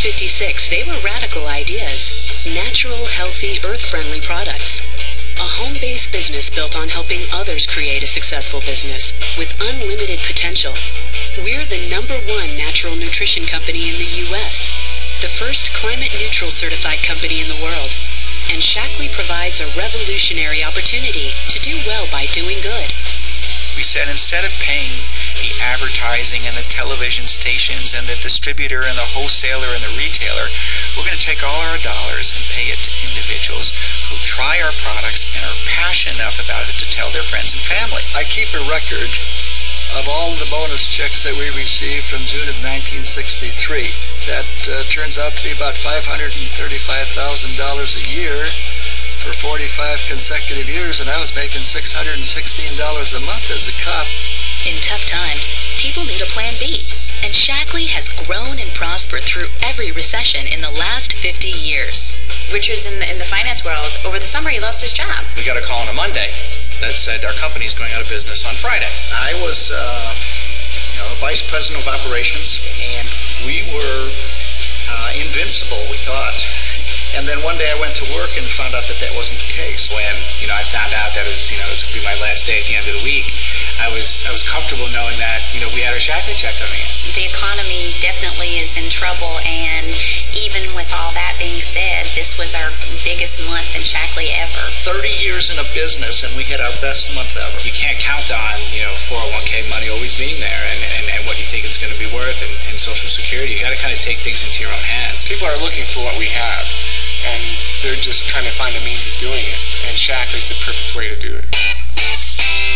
1956, they were radical ideas. Natural, healthy, earth-friendly products. A home-based business built on helping others create a successful business with unlimited potential. We're the number one natural nutrition company in the U.S., the first climate neutral certified company in the world. And Shaklee provides a revolutionary opportunity to do well by doing good. We said instead of paying the advertising and the television stations and the distributor and the wholesaler and the retailer, we're going to take all our dollars and pay it to individuals who try our products and are passionate enough about it to tell their friends and family. I keep a record of all the bonus checks that we received from June of 1963. That uh, turns out to be about $535,000 a year for 45 consecutive years, and I was making $616 a month as a cop. In tough times, people need a plan B. And Shaklee has grown and prospered through every recession in the last 50 years. Richard's in the, in the finance world. Over the summer, he lost his job. We got a call on a Monday that said our company's going out of business on Friday. I was, uh, you know, vice president of operations, and we were uh, invincible, we thought. And then one day I went to work and found out that that wasn't the case. When you know I found out that it was you know it was going to be my last day at the end of the week, I was I was comfortable knowing that you know we had our Shaklee check coming in. The economy definitely is in trouble, and even with all that being said, this was our biggest month in Shaklee ever. 30 years in a business, and we had our best month ever. You can't count on you know 401k money always being there, and, and, and what you think it's going to be worth, and, and Social Security. You got to kind of take things into your own hands. People are looking for what we have and they're just trying to find a means of doing it. And Shaklee's the perfect way to do it.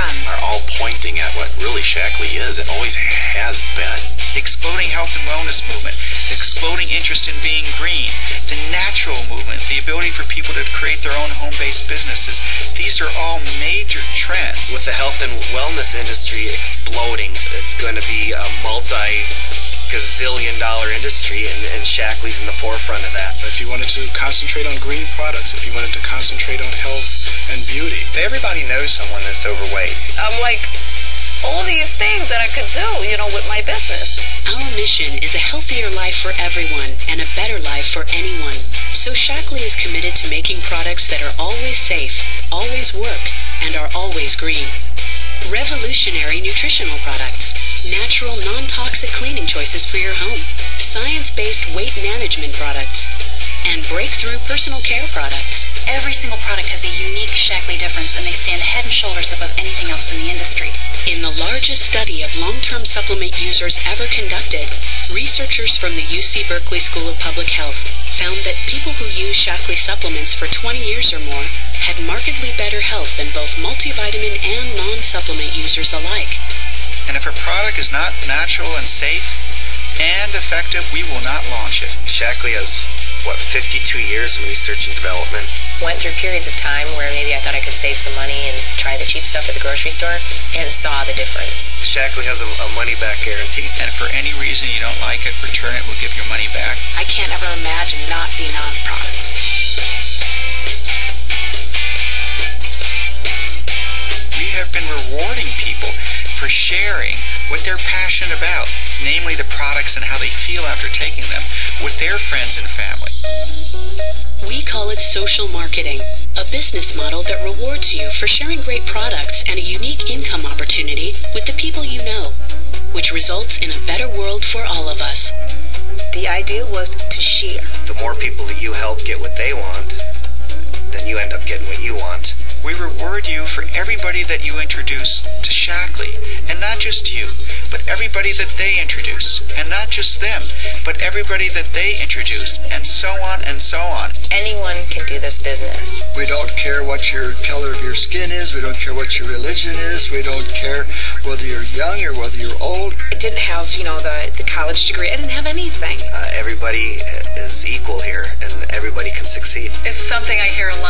Trends are all pointing at what really Shaklee is and always has been. The exploding health and wellness movement, the exploding interest in being green, the natural movement, the ability for people to create their own home-based businesses. These are all major trends. With the health and wellness industry exploding, it's going to be a multi gazillion dollar industry and, and Shaklee's in the forefront of that. If you wanted to concentrate on green products, if you wanted to concentrate on health and beauty. Everybody knows someone that's overweight. I'm like, all these things that I could do, you know, with my business. Our mission is a healthier life for everyone and a better life for anyone. So Shaklee is committed to making products that are always safe, always work, and are always green. Revolutionary nutritional products, natural non-toxic cleaning choices for your home, science-based weight management products, and breakthrough personal care products. Every single product has a unique Shaklee difference, and they stand head and shoulders above anything else in the industry. In the largest study of long-term supplement users ever conducted, researchers from the UC Berkeley School of Public Health found that people who use Shaklee supplements for 20 years or more had markedly better health than both multivitamin and non-supplement users alike. And if a product is not natural and safe and effective, we will not launch it. Shaklee has what 52 years in research and development. Went through periods of time where maybe I thought I could save some money and try the cheap stuff at the grocery store and saw the difference. Shaklee has a, a money back guarantee. And if for any reason you don't like it, return it, we'll give your money back. I can't ever imagine not being on a We have been rewarding people for sharing what they're passionate about, namely the products and how they feel after taking them, with their friends and family. We call it social marketing, a business model that rewards you for sharing great products and a unique income opportunity with the people you know, which results in a better world for all of us. The idea was to share. The more people that you help get what they want, then you end up getting what you want. We reward you for everybody that you introduce to Shaklee, and not just you, but everybody that they introduce, and not just them, but everybody that they introduce, and so on and so on. Anyone can do this business. We don't care what your color of your skin is. We don't care what your religion is. We don't care whether you're young or whether you're old. I didn't have, you know, the, the college degree. I didn't have anything. Uh, everybody is equal here, and everybody can succeed. It's something I hear a lot from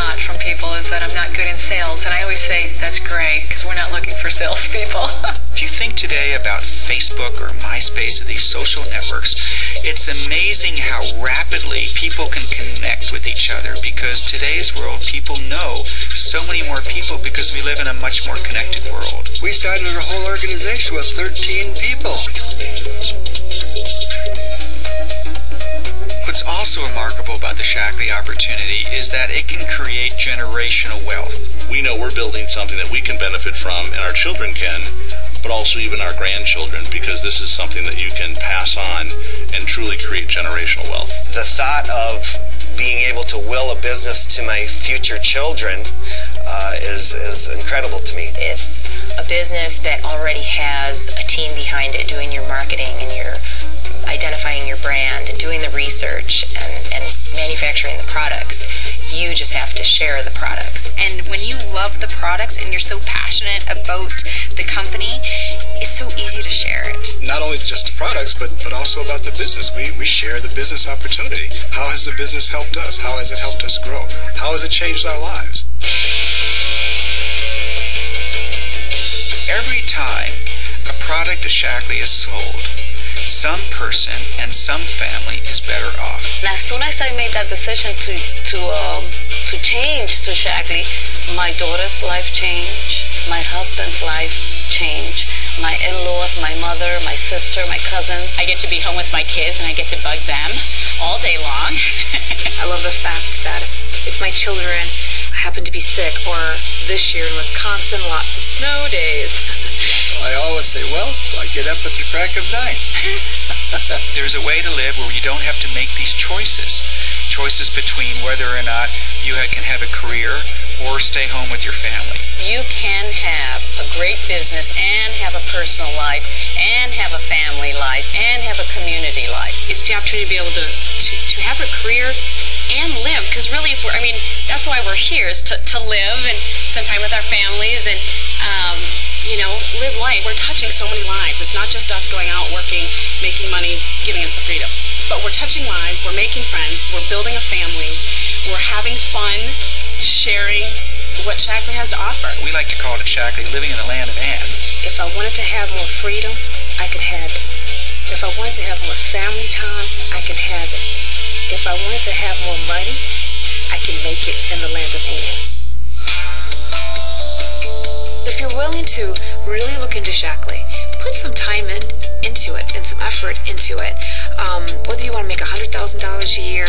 people is that I'm not good in sales, and I always say that's great because we're not looking for salespeople. if you think today about Facebook or MySpace or these social networks, it's amazing how rapidly people can connect with each other because today's world, people know so many more people because we live in a much more connected world. We started a whole organization with 13 people. What's also remarkable about the Shaklee opportunity is that it can create generational wealth. We know we're building something that we can benefit from and our children can, but also even our grandchildren because this is something that you can pass on and truly create generational wealth. The thought of being able to will a business to my future children uh, is, is incredible to me. It's a business that already has a team behind it doing your brand and doing the research and, and manufacturing the products. You just have to share the products. And when you love the products and you're so passionate about the company, it's so easy to share it. Not only just the products, but, but also about the business. We, we share the business opportunity. How has the business helped us? How has it helped us grow? How has it changed our lives? Every time a product of Shaklee is sold, some person and some family is better off. And as soon as I made that decision to to um, to change to Shaklee, my daughter's life changed, my husband's life changed, my in-laws, my mother, my sister, my cousins. I get to be home with my kids and I get to bug them all day long. I love the fact that if, if my children happen to be sick, or this year in Wisconsin, lots of snow days. I always say, well, I get up at the crack of nine. There's a way to live where you don't have to make these choices. Choices between whether or not you can have a career or stay home with your family. You can have a great business and have a personal life and have a family life and have a community life. It's the opportunity to be able to, to, to have a career and live because really if we're i mean that's why we're here is to, to live and spend time with our families and um, you know live life we're touching so many lives it's not just us going out working making money giving us the freedom but we're touching lives we're making friends we're building a family we're having fun sharing what Shaklee has to offer. We like to call it Shaklee living in the land of Ann. If I wanted to have more freedom, I could have it. If I wanted to have more family time, I can have it. If I wanted to have more money, I can make it in the land of Ann. If you're willing to really look into Shaklee, put some time in into it and some effort into it. Um, whether you want to make $100,000 a year,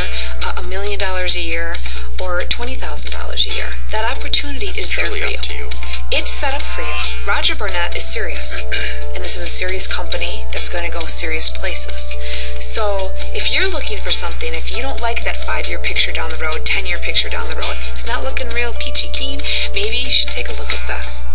a million dollars a year, or $20,000 a year, that opportunity is there for you. you. It's set up for you. Roger Barnett is serious, and this is a serious company that's going to go serious places. So if you're looking for something, if you don't like that five-year picture down the road, ten-year picture down the road, it's not looking real peachy keen. Maybe you should take a look at this.